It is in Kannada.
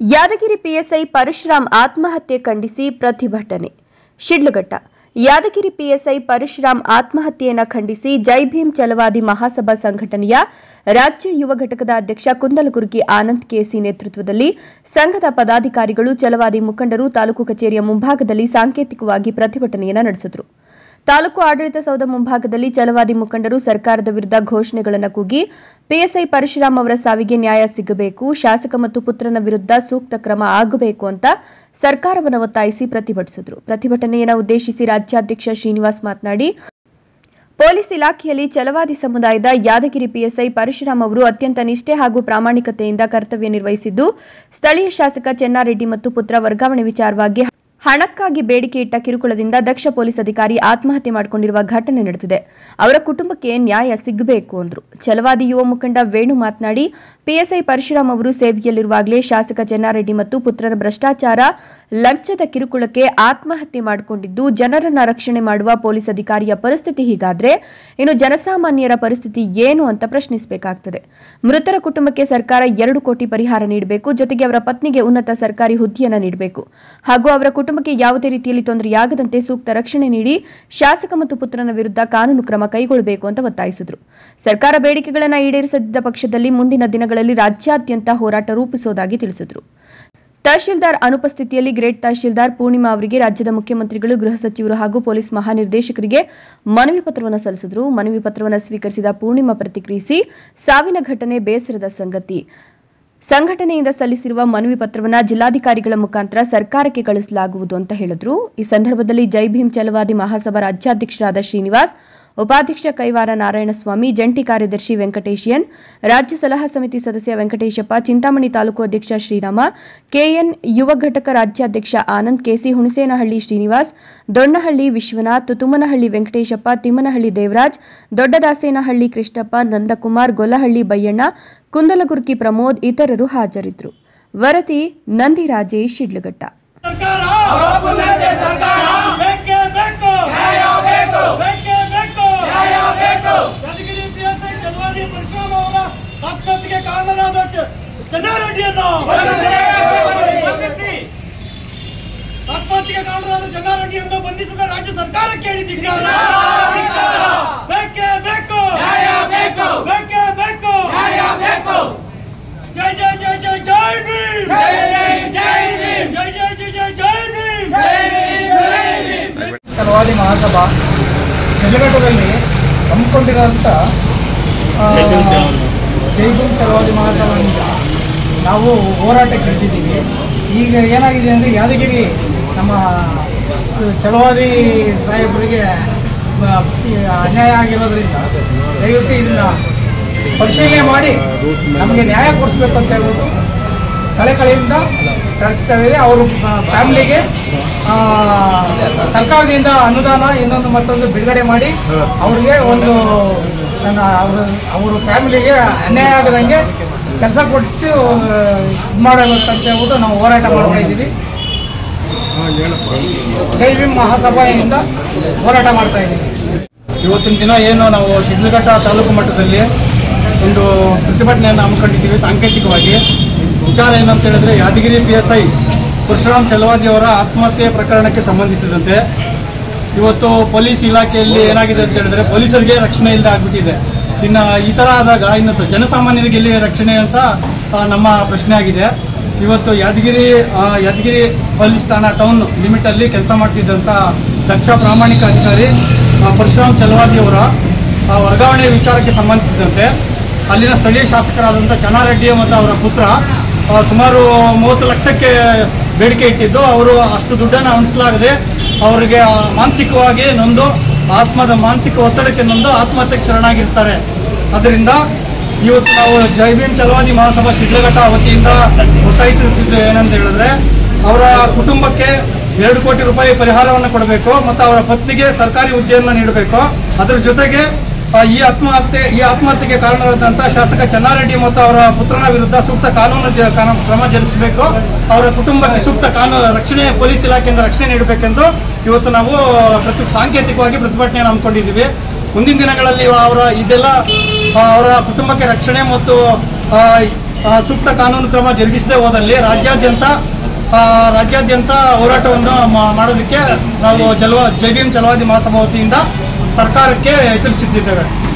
ಯಾದಗಿರಿ ಪಿಎಸ್ಐ ಪರಶುರಾಮ್ ಆತ್ಮಹತ್ಯೆ ಖಂಡಿಸಿ ಪ್ರತಿಭಟನೆ. ಶಿಡ್ಲಘಟ್ಟ, ಯಾದಗಿರಿ ಪಿಎಸ್ಐ ಪರಶುರಾಮ್ ಆತ್ಮಹತ್ಯೆಯನ್ನು ಖಂಡಿಸಿ ಜೈ ಭೀಮ್ ಚಲವಾದಿ ಮಹಾಸಭಾ ಸಂಘಟನೆಯ ರಾಜ್ಯ ಯುವ ಘಟಕದ ಅಧ್ಯಕ್ಷ ಕುಂದಲಗುರ್ಗಿ ಆನಂದ್ ಕೆಸಿ ನೇತೃತ್ವದಲ್ಲಿ ಸಂಘದ ಪದಾಧಿಕಾರಿಗಳು ಚಲವಾದಿ ಮುಖಂಡರು ತಾಲೂಕು ಕಚೇರಿಯ ಮುಂಭಾಗದಲ್ಲಿ ಸಾಂಕೇತಿಕವಾಗಿ ಪ್ರತಿಭಟನೆಯನ್ನು ನಡೆಸಿದರು. ತಾಲೂಕು ಆಡಳಿತ ಸೌಧ ಮುಂಭಾಗದಲ್ಲಿ ಛಲವಾದಿ ಮುಖಂಡರು ಸರ್ಕಾರದ ವಿರುದ್ಧ ಘೋಷಣೆಗಳನ್ನು ಕೂಗಿ ಪಿಎಸ್ಐ ಪರಶುರಾಮ್ ಅವರ ಸಾವಿಗೆ ನ್ಯಾಯ ಸಿಗಬೇಕು, ಶಾಸಕ ಮತ್ತು ಪುತ್ರನ ವಿರುದ್ಧ ಸೂಕ್ತ ಕ್ರಮ ಆಗಬೇಕು ಅಂತ ಸರ್ಕಾರವನ್ನು ಒತ್ತಾಯಿಸಿ ಪ್ರತಿಭಟಿಸಿದರು. ಪ್ರತಿಭಟನೆಯನ್ನು ಉದ್ದೇಶಿಸಿ ರಾಜ್ಯಾಧ್ಯಕ್ಷ ಶ್ರೀನಿವಾಸ್ ಮಾತನಾಡಿ, ಪೊಲೀಸ್ ಇಲಾಖೆಯಲ್ಲಿ ಚಲವಾದಿ ಸಮುದಾಯದ ಯಾದಗಿರಿ ಪಿಎಸ್ಐ ಪರಶುರಾಮ್ ಅವರು ಅತ್ಯಂತ ನಿಷ್ಠೆ ಹಾಗೂ ಪ್ರಾಮಾಣಿಕತೆಯಿಂದ ಕರ್ತವ್ಯ ನಿರ್ವಹಿಸಿದ್ದು, ಸ್ಥಳೀಯ ಶಾಸಕ ಚೆನ್ನಾರೆಡ್ಡಿ ಮತ್ತು ಪುತ್ರ ವರ್ಗಾವಣೆ ವಿಚಾರವಾಗಿ ಹಣಕ್ಕಾಗಿ ಬೇಡಿಕೆ ಇಟ್ಟ ಕಿರುಕುಳದಿಂದ ದಕ್ಷ ಪೊಲೀಸ್ ಅಧಿಕಾರಿ ಆತ್ಮಹತ್ಯೆ ಮಾಡಿಕೊಂಡಿರುವ ಘಟನೆ ನಡೆದಿದೆ. ಅವರ ಕುಟುಂಬಕ್ಕೆ ನ್ಯಾಯ ಸಿಗಬೇಕು ಅಂದ್ರು. ಛಲವಾದಿ ಯುವ ಮುಖಂಡ ವೇಣು ಮಾತನಾಡಿ, ಪಿಎಸ್ಐ ಪರಶುರಾಮ್ ಅವರು ಸೇವೆಯಲ್ಲಿರುವಾಗಲೇ ಶಾಸಕ ಚೆನ್ನಾರೆಡ್ಡಿ ಮತ್ತು ಪುತ್ರರ ಭ್ರಷ್ಟಾಚಾರ, ಲಂಚದ ಕಿರುಕುಳಕ್ಕೆ ಆತ್ಮಹತ್ಯೆ ಮಾಡಿಕೊಂಡಿದ್ದು ಜನರನ್ನ ರಕ್ಷಣೆ ಮಾಡುವ ಪೊಲೀಸ್ ಅಧಿಕಾರಿಯ ಪರಿಸ್ಥಿತಿ ಹೀಗಾದ್ರೆ ಇನ್ನು ಜನಸಾಮಾನ್ಯರ ಪರಿಸ್ಥಿತಿ ಏನು ಅಂತ ಪ್ರಶ್ನಿಸಬೇಕಾಗ್ತದೆ. ಮೃತರ ಕುಟುಂಬಕ್ಕೆ ಸರ್ಕಾರ ಎರಡು ಕೋಟಿ ಪರಿಹಾರ ನೀಡಬೇಕು, ಜೊತೆಗೆ ಅವರ ಪತ್ನಿಗೆ ಉನ್ನತ ಸರ್ಕಾರಿ ಹುದ್ದೆಯನ್ನು ನೀಡಬೇಕು. ಹಾಗೂ ಅವರ ಕುಟುಂಬಕ್ಕೆ ಯಾವುದೇ ರೀತಿಯಲ್ಲಿ ತೊಂದರೆಯಾಗದಂತೆ ಸೂಕ್ತ ರಕ್ಷಣೆ ನೀಡಿ ಶಾಸಕ ಮತ್ತು ಪುತ್ರನ ವಿರುದ್ಧ ಕಾನೂನು ಕ್ರಮ ಕೈಗೊಳ್ಳಬೇಕು ಅಂತ ಒತ್ತಾಯಿಸಿದರು. ಸರ್ಕಾರ ಬೇಡಿಕೆಗಳನ್ನು ಈಡೇರಿಸದಿದ್ದ ಪಕ್ಷದಲ್ಲಿ ಮುಂದಿನ ದಿನಗಳಲ್ಲಿ ರಾಜ್ಯಾದ್ಯಂತ ಹೋರಾಟ ರೂಪಿಸುವುದಾಗಿ ತಿಳಿಸಿದರು. ತಹಶೀಲ್ದಾರ್ ಅನುಪಸ್ಥಿತಿಯಲ್ಲಿ ಗ್ರೇಟ್ ತಹಶೀಲ್ದಾರ್ ಪೂರ್ಣಿಮಾ ಅವರಿಗೆ ರಾಜ್ಯದ ಮುಖ್ಯಮಂತ್ರಿಗಳು, ಗೃಹ ಸಚಿವರು ಹಾಗೂ ಪೊಲೀಸ್ ಮಹಾನಿರ್ದೇಶಕರಿಗೆ ಮನವಿ ಪತ್ರವನ್ನು ಸಲ್ಲಿಸಿದರು. ಮನವಿ ಪತ್ರವನ್ನು ಸ್ವೀಕರಿಸಿದ ಪೂರ್ಣಿಮಾ ಪ್ರತಿಕ್ರಿಯಿಸಿ, ಸಾವಿನ ಘಟನೆ ಬೇಸರದ ಸಂಗತಿ. ಸಂಘಟನೆಯಿಂದ ಸಲ್ಲಿಸಿರುವ ಮನವಿ ಪತ್ರವನ್ನು ಜಿಲ್ಲಾಧಿಕಾರಿಗಳ ಮುಖಾಂತರ ಸರ್ಕಾರಕ್ಕೆ ಕಳಿಸಲಾಗುವುದು ಅಂತ ಹೇಳಿದ್ರು. ಈ ಸಂದರ್ಭದಲ್ಲಿ ಜೈ ಭೀಮ್ ಚಲವಾದಿ ಮಹಾಸಭಾ ರಾಜ್ಯಾಧ್ಯಕ್ಷರಾದ ಶ್ರೀನಿವಾಸ್ ಉಪಾಧ್ಯಕ್ಷ ಕೈವಾರ ನಾರಾಯಣಸ್ವಾಮಿ ಜಂಟಿ ಕಾರ್ಯದರ್ಶಿ ವೆಂಕಟೇಶಿಯನ್ ರಾಜ್ಯ ಸಲಹಾ ಸಮಿತಿ ಸದಸ್ಯ ವೆಂಕಟೇಶಪ್ಪ ಚಿಂತಾಮಣಿ ತಾಲೂಕು ಅಧ್ಯಕ್ಷ ಶ್ರೀರಾಮ ಕೆಎನ್ ಯುವ ಘಟಕ ರಾಜ್ಯಾಧ್ಯಕ್ಷ ಆನಂದ್ ಕೆಸಿ ಹುಣಸೇನಹಳ್ಳಿ ಶ್ರೀನಿವಾಸ್ ದೊಣ್ಣಹಳ್ಳಿ ವಿಶ್ವನಾಥ್ ತುಮನಹಳ್ಳಿ ವೆಂಕಟೇಶಪ್ಪ ತಿಮ್ಮನಹಳ್ಳಿ ದೇವರಾಜ್ ದೊಡ್ಡದಾಸೇನಹಳ್ಳಿ ಕೃಷ್ಣಪ್ಪ ನಂದಕುಮಾರ್ ಗೊಲ್ಲಹಳ್ಳಿ ಬಯ್ಯಣ್ಣ ಕುಂದಲಗುರ್ಕಿ ಪ್ರಮೋದ್ ಇತರರು ಹಾಜರಿದ್ದರು. ವರತಿ ನಂದಿ ರಾಜೇಶ್ ಶಿಡ್ಲಘಟ್ಟ. ಸರ್ಕಾರ! ಬೇಕೇ ಬೇಕು! ಬೇಕೇ! ಬೇಕು ಯಾದಗಿರಿ ಪಿಎಸ್ಐ ಚಲವಾದಿ ಪರಶುರಾಮ ಅವರ ಆತ್ಮಹತ್ಯೆಗೆ ಕಾರಣರಾದ ಚ- ಚೆನ್ನಾರೆಡ್ಡಿಯನ್ನು ಆತ್ಮಹತ್ಯೆಗೆ ಕಾರಣರಾದ ಅಂತ ಬಂಧಿಸಿದ ರಾಜ್ಯ ಸರ್ಕಾರ ಕೇಳಿದಿದ್ದಾರೆ ಬೇಕೇ ಬೇಕು. ಬೇಕೇ. ಬೇಕು ಜೈ ಜೈ ಜೈ ಜೈ ಜೈ ಭೀಮ್. ಜೈ ಜೈ ಜೈ ಜೈ ಜೈ ಭೀಮ್. ಛಲವಾದಿ ಮಹಾಸಭಾ ಶಿಡ್ಲಘಟ್ಟದಲ್ಲಿ ಹಮ್ಮಿಕೊಂಡಿರುವಂಥ ಆ, ಜೈ ಭೀಮ್ ಛಲವಾದಿ ಮಹಾಸಭೆಯಿಂದ ನಾವು ಹೋರಾಟಕ್ಕೆ ಇಳಿದಿದ್ದೀವಿ. ಈಗ ಏನಾಗಿದೆ ಅಂದರೆ ಯಾದಗಿರಿ ನಮ್ಮ ಚಲವಾದಿ ಸಾಹೇಬರಿಗೆ ಅನ್ಯಾಯ ಆಗಿರೋದ್ರಿಂದ ದಯವಿಟ್ಟು ಇದನ್ನ ಪರಿಶೀಲನೆ ಮಾಡಿ, ನಮಗೆ ನ್ಯಾಯ ಕೊಡಿಸ್ಬೇಕು ಅಂತ ಹೇಳ್ಬಿಟ್ಟು ಕಳೆಕಳೆಯಿಂದ ನಡೆಸ್ತಾ ಇದೆ ಅವರು ಫ್ಯಾಮಿಲಿಗೆ ಸರ್ಕಾರದಿಂದ ಅನುದಾನ ಇನ್ನೊಂದು ಮತ್ತೊಂದು ಬಿಡುಗಡೆ ಮಾಡಿ ಅವ್ರಿಗೆ ಒಂದು, ನನ್ನ, ಅವರು ಅವರು ಫ್ಯಾಮಿಲಿಗೆ ಅನ್ಯಾಯ ಆಗದಂಗೆ ಕೆಲಸ ಕೊಟ್ಟು ಇದು ಅಂತ ಹೇಳ್ಬಿಟ್ಟು ನಾವು ಹೋರಾಟ ಮಾಡ್ತಾ ಇದ್ದೀವಿ. ಜೈ ಭೀಮ್ ಮಹಾಸಭೆಯಿಂದ ಹೋರಾಟ ಮಾಡ್ತಾ ಇದ್ದೀವಿ. ಇವತ್ತಿನ ದಿನ ಏನು ನಾವು ಶಿಡ್ಲಘಟ್ಟ ತಾಲೂಕು ಮಟ್ಟದಲ್ಲಿ ಒಂದು ಪ್ರತಿಭಟನೆಯನ್ನು ಹಮ್ಮಿಕೊಂಡಿದ್ದೀವಿ ಸಾಂಕೇತಿಕವಾಗಿ. ವಿಚಾರ ಏನಂತ ಹೇಳಿದ್ರೆ Yadgir P S I Parashuram Chalavadi ಅವರ ಆತ್ಮಹತ್ಯೆ ಪ್ರಕರಣಕ್ಕೆ ಸಂಬಂಧಿಸಿದಂತೆ ಇವತ್ತು ಪೊಲೀಸ್ ಇಲಾಖೆಯಲ್ಲಿ ಏನಾಗಿದೆ ಅಂತ ಹೇಳಿದ್ರೆ ಪೊಲೀಸರಿಗೆ ರಕ್ಷಣೆ ಇಲ್ಲದೆ ಆಗ್ಬಿಟ್ಟಿದೆ. ಇನ್ನು ಈ ಥರ ಆದಾಗ ಇನ್ನು ಜನಸಾಮಾನ್ಯರಿಗೆ ಎಲ್ಲಿ ರಕ್ಷಣೆ ಅಂತ ನಮ್ಮ ಪ್ರಶ್ನೆ ಆಗಿದೆ. ಇವತ್ತು ಯಾದಗಿರಿ ಯಾದಗಿರಿ ಪೊಲೀಸ್ ಠಾಣಾ ಟೌನ್ ಲಿಮಿಟಲ್ಲಿ ಕೆಲಸ ಮಾಡ್ತಿದ್ದಂಥ ದಕ್ಷ ಪ್ರಾಮಾಣಿಕ ಅಧಿಕಾರಿ ಪರಶುರಾಮ್ ಚಲವಾದಿ ಅವರ ಆ, ವರ್ಗಾವಣೆ ವಿಚಾರಕ್ಕೆ ಸಂಬಂಧಿಸಿದಂತೆ ಅಲ್ಲಿನ ಸ್ಥಳೀಯ ಶಾಸಕರಾದಂಥ ಚನ್ನಾರೆಡ್ಡಿ ಮತ್ತು ಅವರ ಪುತ್ರ ಸುಮಾರು ಮೂವತ್ತು ಲಕ್ಷಕ್ಕೆ ಬೇಡಿಕೆ ಇಟ್ಟಿದ್ದು. ಅವರು ಅಷ್ಟು ದುಡ್ಡನ್ನು ಅಣಿಸಲಾಗದೆ ಅವರಿಗೆ ಮಾನಸಿಕವಾಗಿ ನೊಂದು ಆತ್ಮದ ಮಾನಸಿಕ ಒತ್ತಡಕ್ಕೆ ನೊಂದು ಆತ್ಮಹತ್ಯೆಗೆ ಶರಣಾಗಿರ್ತಾರೆ. ಅದರಿಂದ ಇವತ್ತು ನಾವು ಜೈ ಭೀಮ್ ಚಲವಾದಿ ಮಹಾಸಭಾ ಶಿಡ್ಲಘಟ್ಟ ವತಿಯಿಂದ ಒತ್ತಾಯಿಸುತ್ತಿದ್ದು ಏನಂತ ಹೇಳಿದ್ರೆ, ಅವರ ಕುಟುಂಬಕ್ಕೆ ಎರಡು ಕೋಟಿ ರೂಪಾಯಿ ಪರಿಹಾರವನ್ನು ಕೊಡಬೇಕು ಮತ್ತು ಅವರ ಪತ್ನಿಗೆ ಸರ್ಕಾರಿ ಹುದ್ದೆಯನ್ನು ನೀಡಬೇಕು. ಅದರ ಜೊತೆಗೆ ಈ ಆತ್ಮಹತ್ಯೆ, ಈ ಆತ್ಮಹತ್ಯೆಗೆ ಕಾರಣರಾದಂತಹ ಶಾಸಕ ಚನ್ನಾರೆಡ್ಡಿ ಮತ್ತು ಅವರ ಪುತ್ರನ ವಿರುದ್ಧ ಸೂಕ್ತ ಕಾನೂನು ಕ್ರಮ ಜರುಗಿಸಬೇಕು. ಅವರ ಕುಟುಂಬಕ್ಕೆ ಸೂಕ್ತ ಕಾನೂನು, ರಕ್ಷಣೆ, ಪೊಲೀಸ್ ಇಲಾಖೆಯಿಂದ ರಕ್ಷಣೆ ನೀಡಬೇಕೆಂದು ಇವತ್ತು ನಾವು ಪ್ರತಿ, ಸಾಂಕೇತಿಕವಾಗಿ ಪ್ರತಿಭಟನೆಯನ್ನು ಹಮ್ಮಿಕೊಂಡಿದ್ದೀವಿ. ಮುಂದಿನ ದಿನಗಳಲ್ಲಿ ಅವರ, ಇದೆಲ್ಲ ಅವರ ಕುಟುಂಬಕ್ಕೆ ರಕ್ಷಣೆ ಮತ್ತು ಸೂಕ್ತ ಕಾನೂನು ಕ್ರಮ ಜರುಗಿಸದೆ ಹೋದಲ್ಲಿ ರಾಜ್ಯಾದ್ಯಂತ ರಾಜ್ಯಾದ್ಯಂತ ಹೋರಾಟವನ್ನು ಮಾಡೋದಕ್ಕೆ ನಾವು ಜಲವ, ಜೈ ಚಲವಾದಿ ಮಹಾಸಭಾ ಸರ್ಕಾರಕ್ಕೆ ಎಚ್ಚರಿಸುತ್ತಿದ್ದೇವೆ.